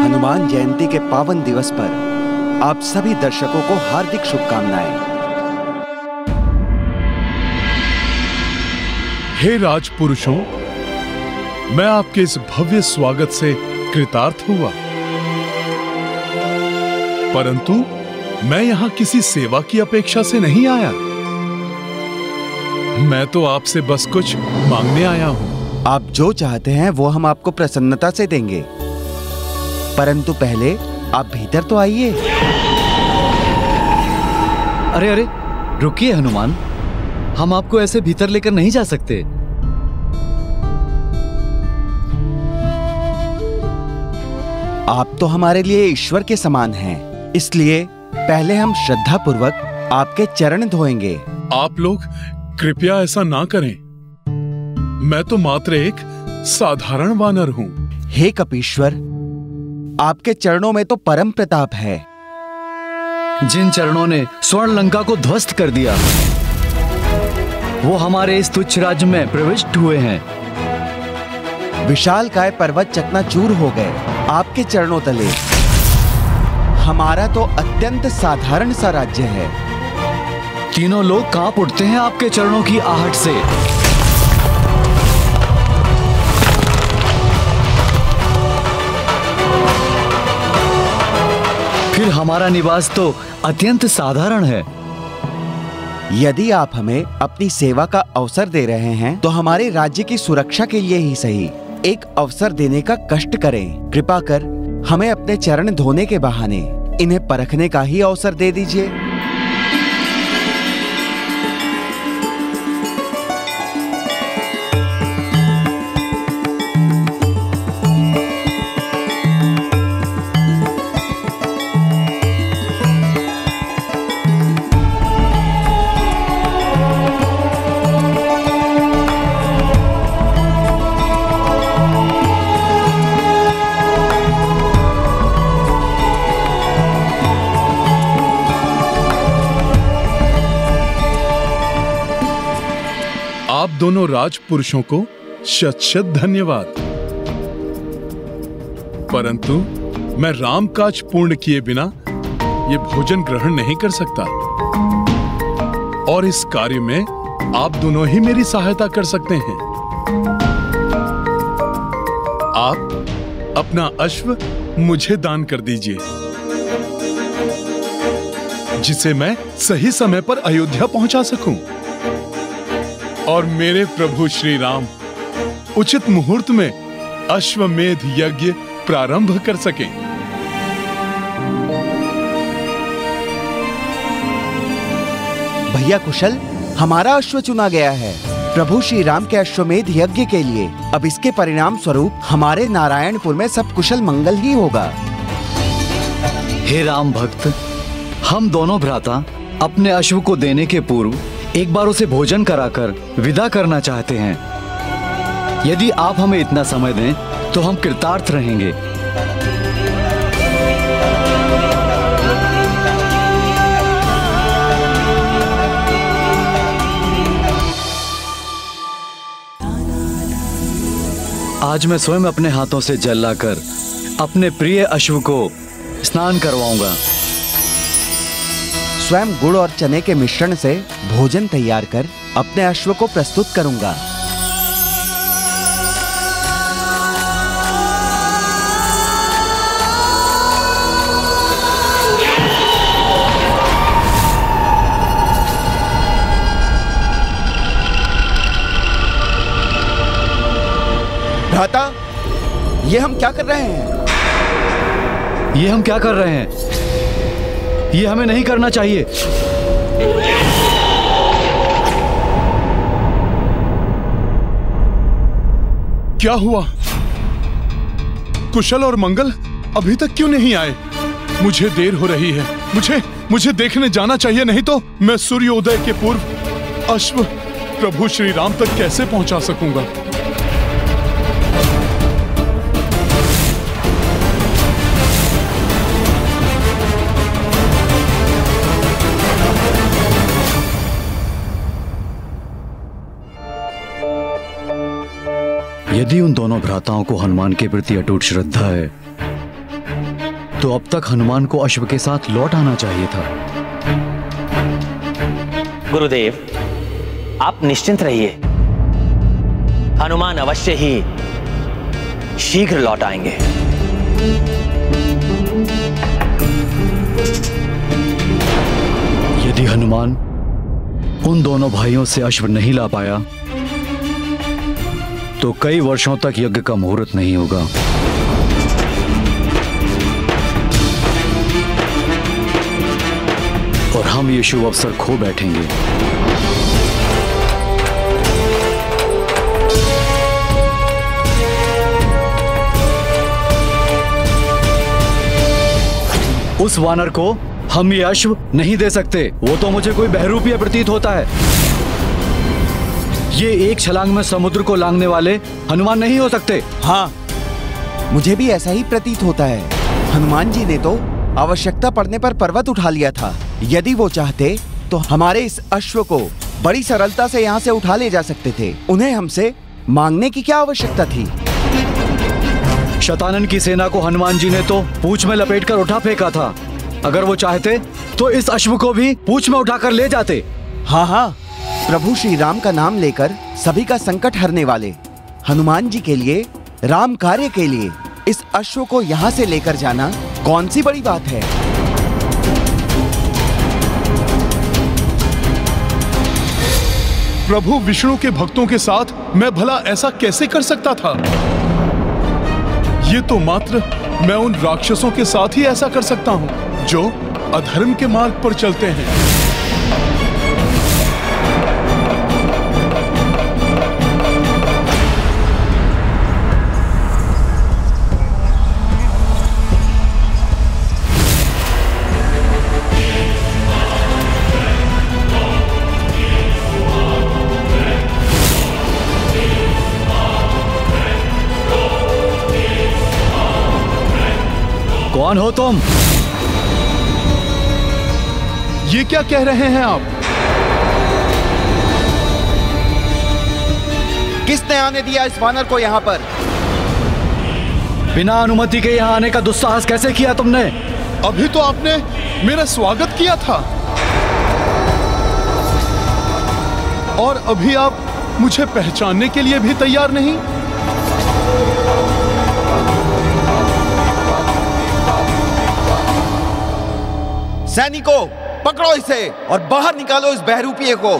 हनुमान जयंती के पावन दिवस पर आप सभी दर्शकों को हार्दिक शुभकामनाएँ। हे राजपुरुषों मैं आपके इस भव्य स्वागत से कृतार्थ हुआ। परंतु मैं यहाँ किसी सेवा की अपेक्षा से नहीं आया। मैं तो आपसे बस कुछ मांगने आया हूँ। आप जो चाहते हैं वो हम आपको प्रसन्नता से देंगे। परंतु पहले आप भीतर तो आइए। अरे अरे रुकिए हनुमान। हम आपको ऐसे भीतर लेकर नहीं जा सकते। आप तो हमारे लिए ईश्वर के समान हैं इसलिए पहले हम श्रद्धा पूर्वक आपके चरण धोएँगे। आप लोग कृपया ऐसा ना करें। मैं तो मात्र एक साधारण वानर हूँ। हे कपीश्वर आपके चरणों में तो परम प्रताप है। जिन चरणों ने स्वर्ण लंका को ध्वस्त कर दिया वो हमारे इस तुच्छ राज्य में प्रविष्ट हुए हैं। विशाल काय पर्वत चकनाचूर हो गए आपके चरणों तले। हमारा तो अत्यंत साधारण सा राज्य है। तीनों लोग काँप उठते हैं आपके चरणों की आहट से। फिर हमारा निवास तो अत्यंत साधारण है। यदि आप हमें अपनी सेवा का अवसर दे रहे हैं तो हमारे राज्य की सुरक्षा के लिए ही सही। एक अवसर देने का कष्ट करें। कृपा कर हमें अपने चरण धोने के बहाने इन्हें परखने का ही अवसर दे दीजिए। दोनों राजपुरुषों को शत शत धन्यवाद। परंतु मैं राम काज पूर्ण किए बिना ये भोजन ग्रहण नहीं कर सकता। और इस कार्य में आप दोनों ही मेरी सहायता कर सकते हैं। आप अपना अश्व मुझे दान कर दीजिए, जिसे मैं सही समय पर अयोध्या पहुँचा सकूँ। और मेरे प्रभु श्री राम उचित मुहूर्त में अश्वमेध यज्ञ प्रारंभ कर सके। भैया कुशल हमारा अश्व चुना गया है। प्रभु श्री राम के अश्वमेध यज्ञ के लिए। अब इसके परिणाम स्वरूप हमारे नारायणपुर में सब कुशल मंगल ही होगा। हे राम भक्त हम दोनों भ्राता अपने अश्व को देने के पूर्व एक बार उसे भोजन कराकर विदा करना चाहते हैं। यदि आप हमें इतना समय दें तो हम कृतार्थ रहेंगे। आज मैं स्वयं अपने हाथों से जल लाकर अपने प्रिय अश्व को स्नान करवाऊँगा। स्वयं गुड़ और चने के मिश्रण से भोजन तैयार कर अपने अश्व को प्रस्तुत करूँगा। भ्राता, ये हम क्या कर रहे हैं? ये हम क्या कर रहे हैं? ये हमें नहीं करना चाहिए। क्या हुआ? कुशल और मंगल अभी तक क्यों नहीं आए? मुझे देर हो रही है। मुझे मुझे देखने जाना चाहिए, नहीं तो मैं सूर्योदय के पूर्व अश्व प्रभु श्री राम तक कैसे पहुँचा सकूँगा? यदि उन दोनों भ्राताओं को हनुमान के प्रति अटूट श्रद्धा है तो अब तक हनुमान को अश्व के साथ लौट आना चाहिए था। गुरुदेव आप निश्चिंत रहिए। हनुमान अवश्य ही शीघ्र लौट आएँगे। यदि हनुमान उन दोनों भाइयों से अश्व नहीं ला पाया तो कई वर्षों तक यज्ञ का मुहूर्त नहीं होगा। और हम ये शुभ अवसर खो बैठेंगे। उस वानर को हम ये अश्व नहीं दे सकते। वो तो मुझे कोई बहरूपीय प्रतीत होता है। ये एक छलांग में समुद्र को लांगने वाले हनुमान नहीं हो सकते। हाँ। मुझे भी ऐसा ही प्रतीत होता है। हनुमान जी ने तो आवश्यकता पड़ने पर पर्वत उठा लिया था। यदि वो चाहते तो हमारे इस अश्व को बड़ी सरलता से यहाँ से उठा ले जा सकते थे। उन्हें हमसे मांगने की क्या आवश्यकता थी? शतानन की सेना को हनुमान जी ने तो पूछ में लपेट कर उठा फेंका था। अगर वो चाहते तो इस अश्व को भी पूछ में उठाकर ले जाते। हाँ हाँ। प्रभु श्री राम का नाम लेकर सभी का संकट हरने वाले। हनुमान जी के लिए, राम कार्य के लिए, इस अश्व को यहाँ से लेकर जाना कौन सी बड़ी बात है? प्रभु विष्णु के भक्तों के साथ मैं भला ऐसा कैसे कर सकता था? ये तो मात्र मैं उन राक्षसों के साथ ही ऐसा कर सकता हूँ, जो अधर्म के मार्ग पर चलते हैं। हो तुम ये क्या कह रहे हैं आप? किसने आने दिया इस वानर को यहाँ पर? बिना अनुमति के यहाँ आने का दुस्साहस कैसे किया तुमने? अभी तो आपने मेरा स्वागत किया था। और अभी आप मुझे पहचानने के लिए भी तैयार नहीं? सैनिकों पकड़ो इसे और बाहर निकालो इस बहरूपिये को।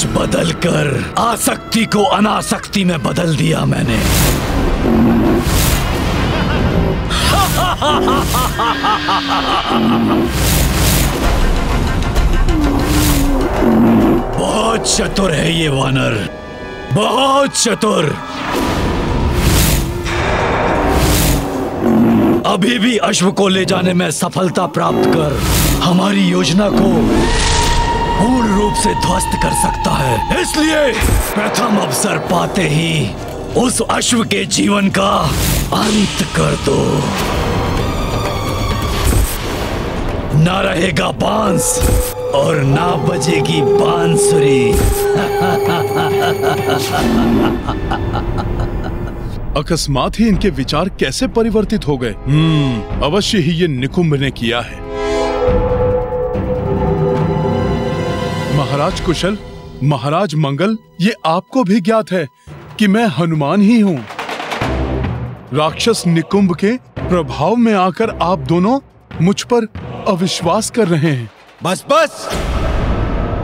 सोच बदल कर आसक्ति को अनासक्ति में बदल दिया मैंने। बहुत चतुर है ये वानर। बहुत चतुर। अभी भी अश्व को ले जाने में सफलता प्राप्त कर हमारी योजना को पूर्ण रूप से ध्वस्त कर सकता है। इसलिए प्रथम अवसर पाते ही उस अश्व के जीवन का अंत कर दो। ना रहेगा बाँस और ना बजेगी बांसुरी। अकस्मात ही इनके विचार कैसे परिवर्तित हो गए? हम्म अवश्य ही ये निकुंभ ने किया है। महाराज कुशल महाराज मंगल ये आपको भी ज्ञात है कि मैं हनुमान ही हूँ। राक्षस निकुंभ के प्रभाव में आकर आप दोनों मुझ पर अविश्वास कर रहे हैं। बस बस!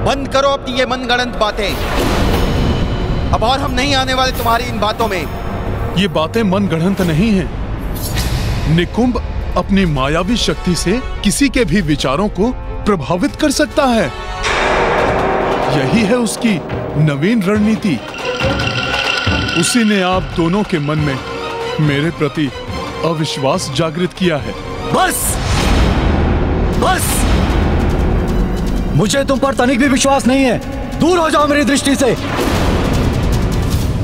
बंद करो अपनी ये मनगढ़ंत बातें। अब और हम नहीं आने वाले तुम्हारी इन बातों में। ये बातें मन गढ़ंत नहीं हैं। निकुंभ अपनी मायावी शक्ति से किसी के भी विचारों को प्रभावित कर सकता है। यही है उसकी नवीन रणनीति। उसी ने आप दोनों के मन में मेरे प्रति अविश्वास जागृत किया है। बस! बस! मुझे तुम पर तनिक भी विश्वास नहीं है। दूर हो जाओ मेरी दृष्टि से।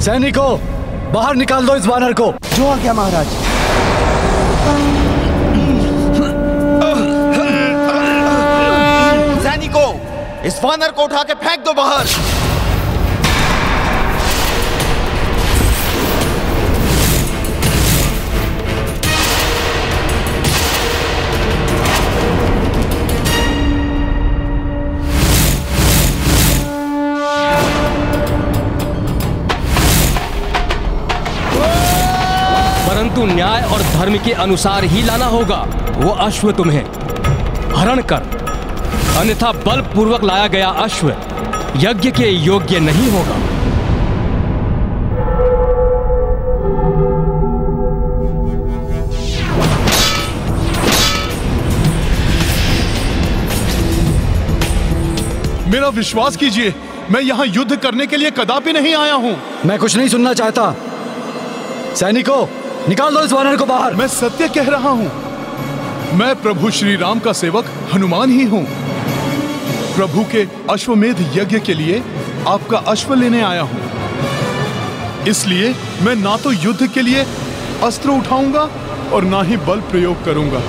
सैनिकों बाहर निकाल दो इस बानर को। जो आ गया महाराज। सैनिकों इस वानर को उठा के फेंक दो बाहर। परंतु न्याय और धर्म के अनुसार ही लाना होगा। वो अश्व तुम्हें हरण कर। अन्यथा बलपूर्वक लाया गया अश्व यज्ञ के योग्य नहीं होगा। मेरा विश्वास कीजिए मैं यहाँ युद्ध करने के लिए कदापि नहीं आया हूँ। मैं कुछ नहीं सुनना चाहता। सैनिकों निकाल दो इस वानर को बाहर। मैं सत्य कह रहा हूँ। मैं प्रभु श्री राम का सेवक हनुमान ही हूँ। प्रभु के अश्वमेध यज्ञ के लिए आपका अश्व लेने आया हूँ। इसलिए मैं ना तो युद्ध के लिए अस्त्र उठाऊँगा और ना ही बल प्रयोग करूँगा।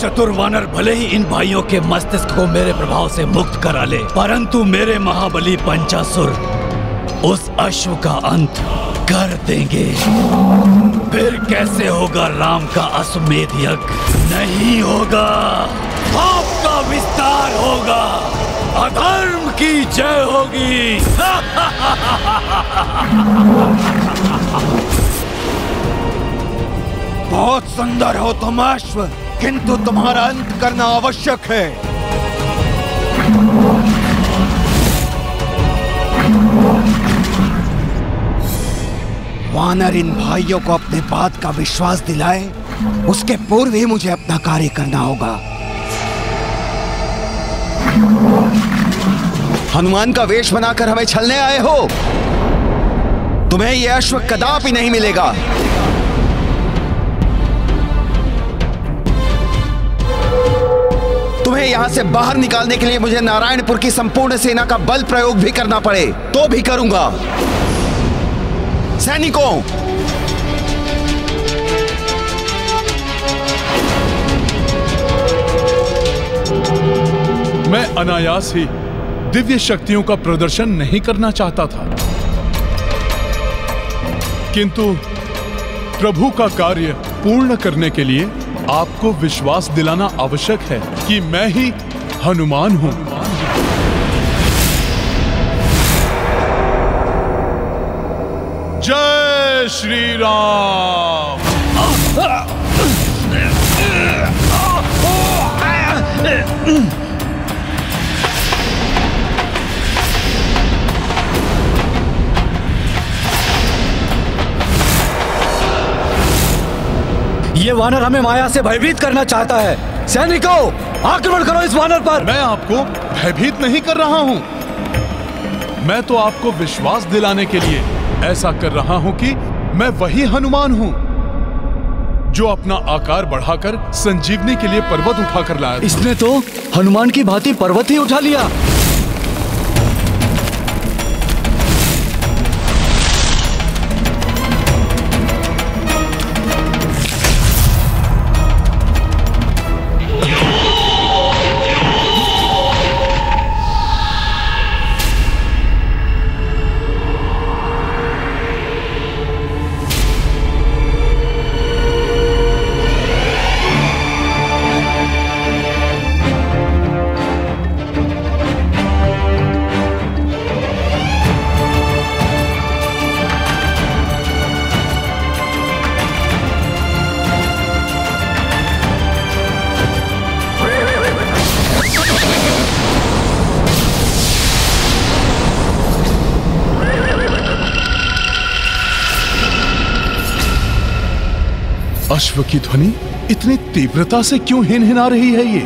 चतुर वानर भले ही इन भाइयों के मस्तिष्क को मेरे प्रभाव से मुक्त करा ले, परंतु मेरे महाबली पंचासुर उस अश्व का अंत कर देंगे। फिर कैसे होगा राम का अश्वमेध यज्ञ? नहीं होगा। पाप का विस्तार होगा। अधर्म की जय होगी। बहुत सुंदर हो तुम अश्व। किंतु तुम्हारा अंत करना आवश्यक है। वानर इन भाइयों को अपने बात का विश्वास दिलाए, उसके पूर्व ही मुझे अपना कार्य करना होगा। हनुमान का वेश बनाकर हमें छलने आए हो? तुम्हें यह अश्व कदापि नहीं मिलेगा। तुम्हें यहाँ से बाहर निकालने के लिए मुझे नारायणपुर की संपूर्ण सेना का बल प्रयोग भी करना पड़े तो भी करूँगा। सैनिकों! मैं अनायास ही दिव्य शक्तियों का प्रदर्शन नहीं करना चाहता था। किंतु प्रभु का कार्य पूर्ण करने के लिए आपको विश्वास दिलाना आवश्यक है कि मैं ही हनुमान हूँ। जय श्री राम। ये वानर हमें माया से भयभीत करना चाहता है। सैनिकों आक्रमण करो इस वानर पर। मैं आपको भयभीत नहीं कर रहा हूँ। मैं तो आपको विश्वास दिलाने के लिए ऐसा कर रहा हूँ कि मैं वही हनुमान हूँ जो अपना आकार बढ़ाकर संजीवनी के लिए पर्वत उठाकर लाया इसने तो हनुमान की भांति पर्वत ही उठा लिया। अश्व की ध्वनि इतनी तीव्रता से क्यों हिनहिना रही है ये ये?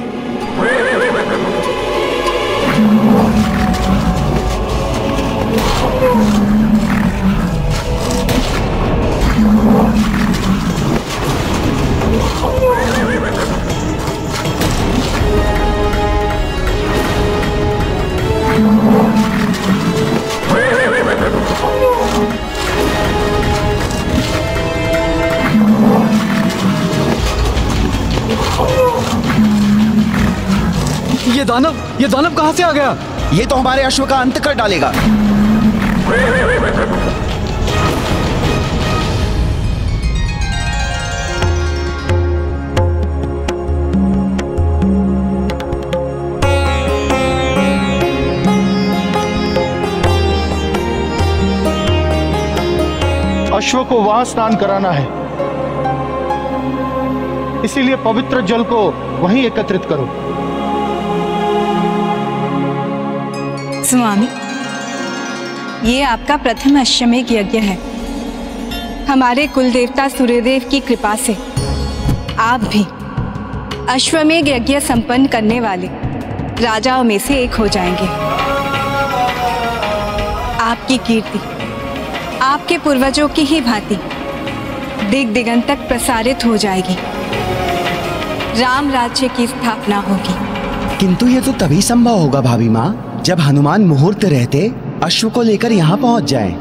ये दानव कहाँ से आ गया? ये तो हमारे अश्व का अंत कर डालेगा। अश्व को वहाँ स्नान कराना है। इसीलिए पवित्र जल को वहीं एकत्रित करो। स्वामी, ये आपका प्रथम अश्वमेघ यज्ञ है। हमारे कुल देवता सूर्यदेव की कृपा से आप भी अश्वमेघ यज्ञ संपन्न करने वाले राजाओं में से एक हो जाएँगे। आपकी कीर्ति, आपके पूर्वजों की ही भांति दिग दिगंत तक प्रसारित हो जाएगी। राम राज्य की स्थापना होगी। किंतु ये तो तभी संभव होगा भाभी माँ। जब हनुमान मुहूर्त रहते, अश्व को लेकर यहाँ पहुँच जाए।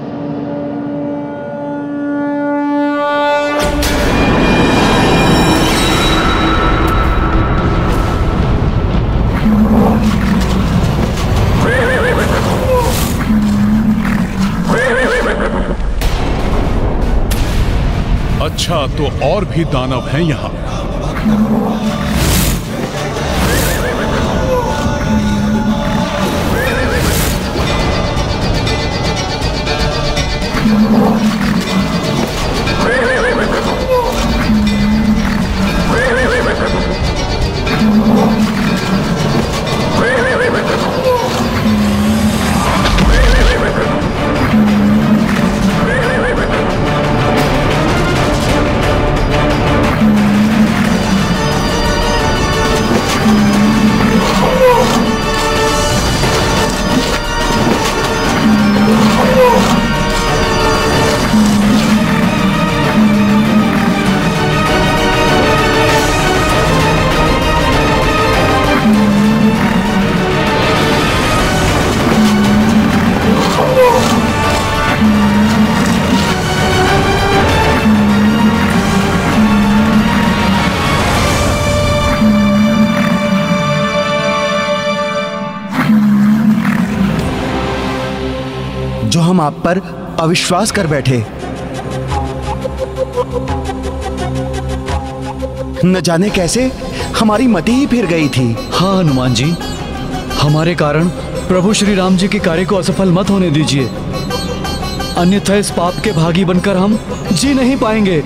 अच्छा तो और भी दानव हैं यहाँ। अविश्वास कर बैठे। न जाने कैसे हमारी मति ही फिर गई थी। हाँ हनुमान जी। हमारे कारण प्रभु श्री राम जी के कार्य को असफल मत होने दीजिए। अन्यथा इस पाप के भागी बनकर हम जी नहीं पाएँगे।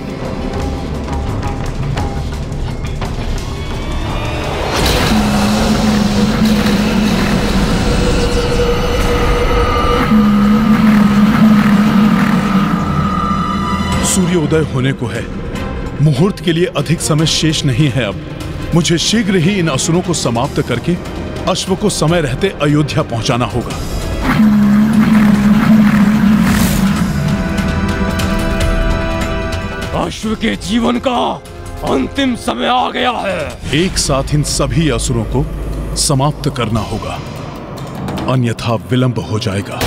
सूर्योदय होने को है। मुहूर्त के लिए अधिक समय शेष नहीं है अब। मुझे शीघ्र ही इन असुरों को समाप्त करके अश्व को समय रहते अयोध्या पहुंचाना होगा। अश्व के जीवन का अंतिम समय आ गया है। एक साथ इन सभी असुरों को समाप्त करना होगा। अन्यथा विलंब हो जाएगा।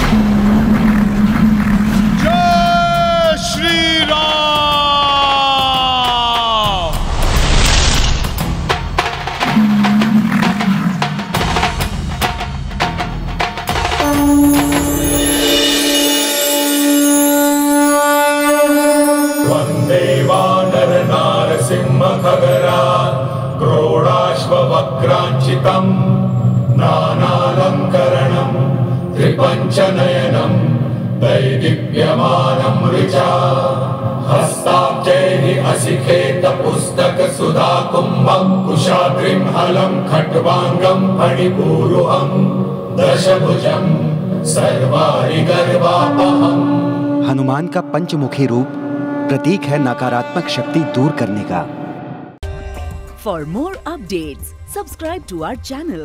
त्रिपञ्चनयनम् दैदिप्यमानम् ऋचा। हस्ताब्जैः असिखेतपुस्तकसुधा कुम्भम् कुशाग्रिम् हलम् खट्वाङ्गम् फणिपूरुहम् दशभुजम् सर्वारि गर्वापहम् हनुमान का पंचमुखी रूप प्रतीक है नकारात्मक शक्ति दूर करने का। For more update subscribe to our channel,